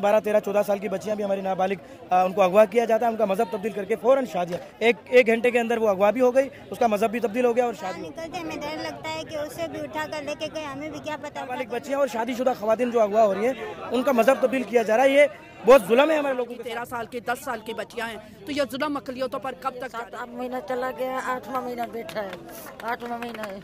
बारह तेरह चौदह साल की बच्चियाँ भी हमारी नाबालिग उनको अगवा किया जाता है उनका मज़हब तब्दील करके फ़ौरन शादी एक एक घंटे के अंदर वो अगवा भी हो गई उसका मज़हब भी तब्दील हो गया और शादी हो गई। निकलते हमें डर लगता है कि उसे भी उठा कर लेके गए हमें भी क्या पता नाबालिग बच्चियाँ और शादीशुदा खुवान जो अगवा हो रही है उनका मज़हब तब्दील किया जा रहा है। ये बहुत जुलम है हमारे लोगों के तेरह साल की दस साल की बच्चियाँ हैं। तो ये जुलम अकलियतों पर कब तक सात आठ महीना चला गया आठवां महीना बैठा है। आठवां महीना है।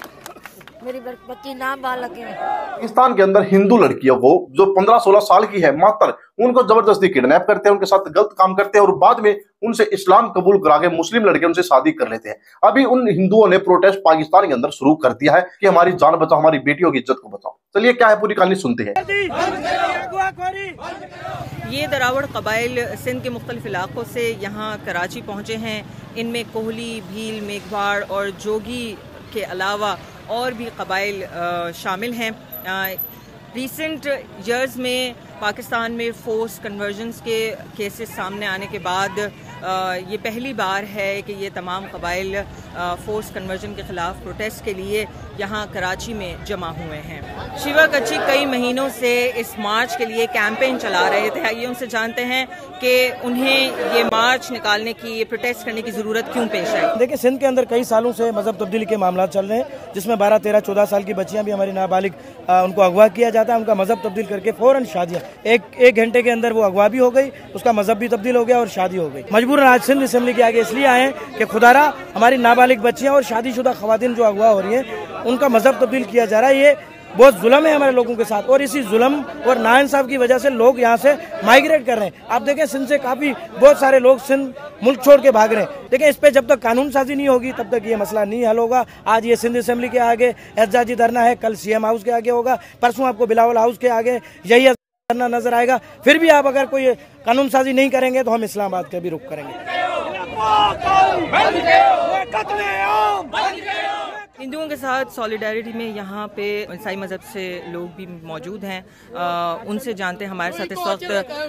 मेरी बच्ची नाम बालक है। पाकिस्तान के अंदर हिंदू लड़कियों को जो 15-16 साल की है मात्र। उनको ज़बरदस्ती किडनैप करते हैं उनके साथ गलत काम करते हैं और बाद में उनसे इस्लाम कबूल करा के मुस्लिम लड़के उनसे शादी कर लेते हैं। अभी उन हिंदुओं ने प्रोटेस्ट पाकिस्तान के अंदर शुरू कर दिया है कि हमारी जान बचाओ हमारी बेटियों की इज़्ज़त को बचाओ। चलिए क्या है पूरी कहानी सुनते हैं। ये दरावड़ कबाइल सिंध के मुख्तलिफ़ इलाकों से यहाँ कराची पहुँचे हैं। इनमें कोहली, भील, मेघवाड़ और जोगी के अलावा और भी कबाइल शामिल हैं। रिसेंट ईयर्स में पाकिस्तान में फोर्स कन्वर्जन्स के केसेस सामने आने के बाद ये पहली बार है कि ये तमाम कबाइल फोर्स कन्वर्जन के ख़िलाफ़ प्रोटेस्ट के लिए यहाँ कराची में जमा हुए हैं। शिवा कच्ची कई महीनों से इस मार्च के लिए कैंपेन चला रहे थे। आइए उनसे जानते हैं कि उन्हें ये मार्च निकालने की, ये प्रोटेस्ट करने की ज़रूरत क्यों पेश आई? देखिए, सिंध के अंदर कई सालों से मज़हब तब्दीली के मामला चल रहे हैं, जिसमें बारह तेरह चौदह साल की बच्चियाँ भी हमारी नाबालिग उनको अगवा किया जाता है। उनका मज़हब तब्दील करके फ़ौरन शादियाँ, एक एक घंटे के अंदर वो अगवा भी हो गई, उसका मज़हब भी तब्दील हो गया और शादी हो गई। मजबूरन आज सिंध असम्बली के आगे इसलिए आए कि खुदारा हमारी नाबालिग बच्चियाँ और शादीशुदा खवातीन जो अगवा हो रही हैं, उनका मज़हब तब्दील किया जा रहा है। ये बहुत जुलम है हमारे लोगों के साथ और इसी जुलम और नाइंसाफ की वजह से लोग यहाँ से माइग्रेट कर रहे हैं। आप देखें, सिंध से काफ़ी बहुत सारे लोग सिंध मुल्क छोड़ के भाग रहे हैं। देखिए इस पर जब तक कानून साजी नहीं होगी, तब तक ये मसला नहीं हल होगा। आज ये सिंध असेंबली के आगे एहतजाजी धरना है, कल सीएम हाउस के आगे होगा। परसों आपको बिलावल हाउस के आगे, यही धरना नज़र आएगा। फिर भी आप अगर कोई कानून साजी नहीं करेंगे तो हम इस्लामाबाद के भी रुख करेंगे। हिंदुओं के साथ सॉलिडारिटी में यहाँ पे ईसाई मज़हब से लोग भी मौजूद हैं। अ, उनसे जानते हैं हमारे साथ इस वक्त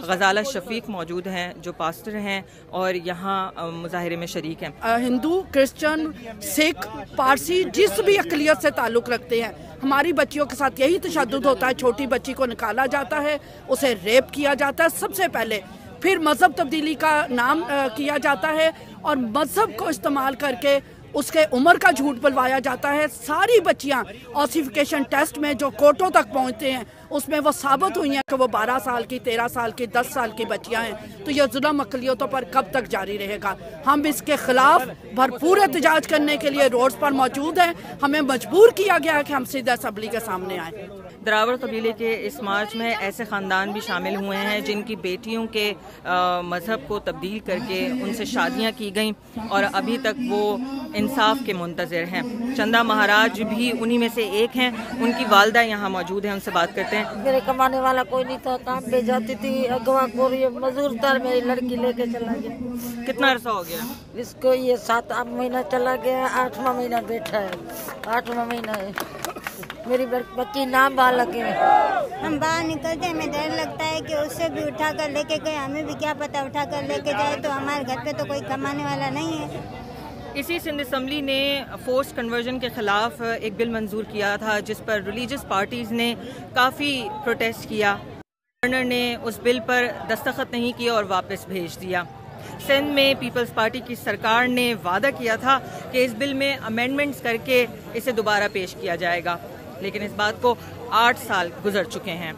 गजाला शफीक मौजूद हैं जो पास्टर हैं और यहाँ मुजाहरे में शरीक हैं। हिंदू क्रिश्चियन सिख पारसी जिस भी अकलियत से ताल्लुक रखते हैं हमारी बच्चियों के साथ यही तशद होता है। छोटी बच्ची को निकाला जाता है उसे रेप किया जाता है सबसे पहले। फिर मज़हब तब्दीली का नाम आ, किया जाता है और मज़हब को इस्तेमाल करके उसके उम्र का झूठ बुलवाया जाता है। सारी बच्चियाँ ऑसिफिकेशन टेस्ट में जो कोर्टों तक पहुँचते हैं, उसमें वो साबित हुई हैं कि वो 12 साल की 13 साल की 10 साल की बच्चियाँ हैं। तो ये जुल्म अकलियतों पर कब तक जारी रहेगा? हम इसके खिलाफ भरपूर एहतजाज करने के लिए रोड्स पर मौजूद हैं। हमें मजबूर किया गया है कि हम सीधे असम्बली के सामने आए। दरावर कबीले के इस मार्च में ऐसे ख़ानदान भी शामिल हुए हैं, जिनकी बेटियों के मज़हब को तब्दील करके उनसे शादियाँ की गई और अभी तक वो इंसाफ के मुंतज़र हैं। चंदा महाराज भी उन्हीं में से एक हैं। उनकी वालदा यहाँ मौजूद हैं उनसे बात करते हैं। मेरे कमाने वाला कोई नहीं था काम पे जाती थी अगवा कोरी मजदूर था मेरी लड़की लेके चला गया। कितना अरसा हो गया? इसको ये सात आठ महीना चला गया आठवां महीना बैठा है आठवा महीना है। मेरी बच्ची नाम बालक है। हम बाहर निकलते हमें डर लगता है कि उसे भी उठा कर लेके गए हमें भी क्या पता उठा कर लेके जाए तो हमारे घर पे तो कोई कमाने वाला नहीं है। इसी सिंध असम्बली ने फोर्स कन्वर्जन के खिलाफ एक बिल मंजूर किया था, जिस पर रिलीजियस पार्टीज़ ने काफ़ी प्रोटेस्ट किया। गवर्नर ने उस बिल पर दस्तखत नहीं किया और वापस भेज दिया। सिंध में पीपल्स पार्टी की सरकार ने वादा किया था कि इस बिल में अमेंडमेंट्स करके इसे दोबारा पेश किया जाएगा। लेकिन इस बात को आठ साल गुजर चुके हैं।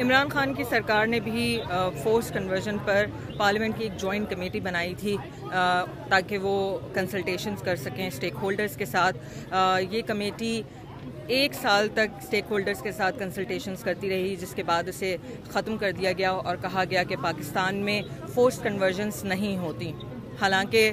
इमरान खान की सरकार ने भी फोर्स कन्वर्जन पर पार्लियामेंट की एक जॉइंट कमेटी बनाई थी ताकि वो कंसल्टेशंस कर सकें स्टेक होल्डर्स के साथ। ये कमेटी एक साल तक स्टेक होल्डर्स के साथ कंसल्टेशंस करती रही, जिसके बाद उसे ख़त्म कर दिया गया और कहा गया कि पाकिस्तान में फोर्स कन्वर्जन्स नहीं होती। हालाँकि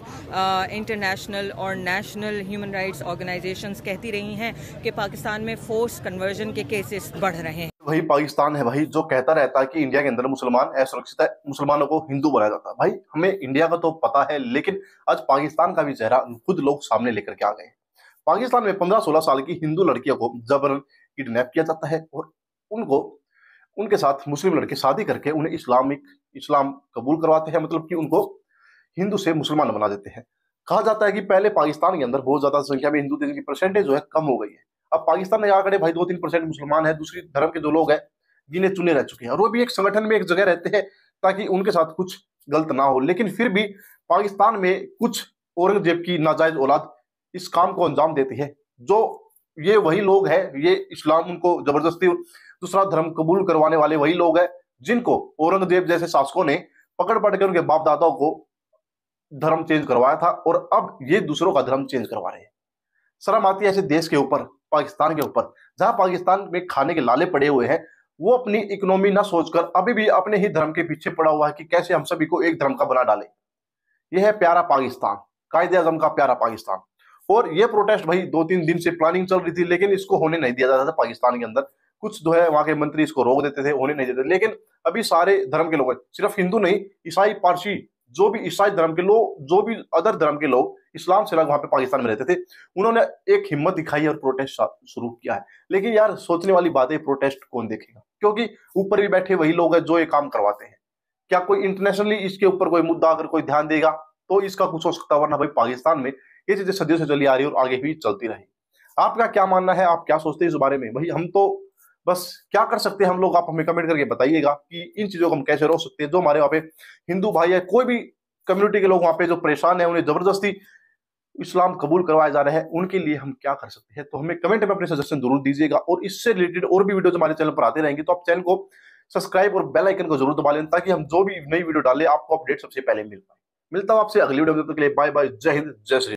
इंटरनेशनल और नेशनल ह्यूमन राइट्स ऑर्गेनाइजेशंस कहती रही हैं कि पाकिस्तान में फोर्स कन्वर्जन के केसेस बढ़ रहे हैं। वही पाकिस्तान है भाई जो कहता रहता है कि इंडिया के अंदर मुसलमान असुरक्षित है, मुसलमानों को हिंदू बनाया जाता है। भाई, हमें इंडिया का तो पता है, लेकिन आज पाकिस्तान का भी चेहरा खुद लोग सामने लेकर के आ गए पाकिस्तान में पंद्रह सोलह साल की हिंदू लड़कियों को जबरन किडनैप किया जाता है और उनको, उनके साथ मुस्लिम लड़के शादी करके उन्हें इस्लामिक, इस्लाम कबूल करवाते हैं मतलब कि उनको हिंदू से मुसलमान बना देते हैं। कहा जाता है कि पहले पाकिस्तान के अंदर बहुत ज़्यादा संख्या में हिंदू थे, जिनकी परसेंटेज जो है कम हो गई है। अब पाकिस्तान में आकर भाई दो तीन परसेंट मुसलमान है, दूसरी धर्म के जो लोग हैं, जिन्हें चुने रह चुके हैं। और वो भी एक संगठन में एक जगह रहते हैं, ताकि उनके साथ कुछ गलत ना हो। लेकिन फिर भी पाकिस्तान में कुछ औरंगज़ेब की नाजायज औलाद इस काम को अंजाम देती है। जो ये वही लोग हैं, ये इस्लाम उनको ज़बरदस्ती दूसरा धर्म कबूल करवाने वाले वही लोग हैं, जिनको औरंगज़ेब जैसे शासकों ने पकड़ पकड़ के उनके बाप दादाओं को धर्म चेंज करवाया था और अब ये दूसरों का धर्म चेंज करवा रहे हैं। शर्म आती है ऐसे देश के ऊपर, पाकिस्तान के ऊपर। जहाँ पाकिस्तान में खाने के लाले पड़े हुए हैं, वो अपनी इकोनॉमी ना सोचकर अभी भी अपने ही धर्म के पीछे पड़ा हुआ है कि कैसे हम सभी को एक धर्म का बना डाले। यह है प्यारा पाकिस्तान, कायदे आज़म का प्यारा पाकिस्तान। और ये प्रोटेस्ट भाई दो तीन दिन से प्लानिंग चल रही थी, लेकिन इसको होने नहीं दिया जाता था पाकिस्तान के अंदर। कुछ जो है वहाँ के मंत्री इसको रोक देते थे, होने नहीं देते लेकिन अभी सारे धर्म के लोग सिर्फ़ हिंदू नहीं, ईसाई, पारसी, जो भी ईसाई धर्म के लोग, जो भी अदर धर्म के लोग इस्लाम से अलग वहाँ पे पाकिस्तान में रहते थे। उन्होंने एक हिम्मत दिखाई और प्रोटेस्ट शुरू किया है। लेकिन यार, सोचने वाली बात है प्रोटेस्ट कौन देखेगा? क्योंकि ऊपर भी बैठे वही लोग हैं जो ये काम करवाते हैं। क्या कोई इंटरनेशनली इसके ऊपर कोई मुद्दा अगर कोई ध्यान देगा तो इसका कुछ हो सकता वरना भाई पाकिस्तान में ये चीज़ें सदियों से चली आ रही और आगे भी चलती रही आपका क्या मानना है? आप क्या सोचते हैं इस बारे में? भाई, हम तो बस क्या कर सकते हैं हम लोग? आप हमें कमेंट करके बताइएगा कि इन चीज़ों को हम कैसे रोक सकते हैं। जो हमारे वहाँ पे हिंदू भाई है, कोई भी कम्युनिटी के लोग वहाँ पे जो परेशान है, उन्हें ज़बरदस्ती इस्लाम कबूल करवाए जा रहे हैं, उनके लिए हम क्या कर सकते हैं? तो हमें कमेंट में अपने सजेशन ज़रूर दीजिएगा और इससे रिलेटेड और भी वीडियो हमारे चैनल पर आते रहेंगे तो आप चैनल को सब्सक्राइब और बेल आइकन को ज़रूर दबा लें ताकि हम जो भी नई वीडियो डालें, आपको अपडेट सबसे पहले मिल पाए। मिलता हूँ आपसे अगली वीडियो के लिए बाय बाय जय हिंद, जय श्री